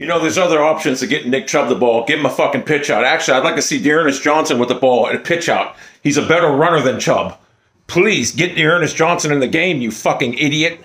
You know, there's other options to get Nick Chubb the ball. Give him a fucking pitch out. Actually, I'd like to see D'Ernest Johnson with the ball and a pitch out. He's a better runner than Chubb. Please get D'Ernest Johnson in the game, you fucking idiot.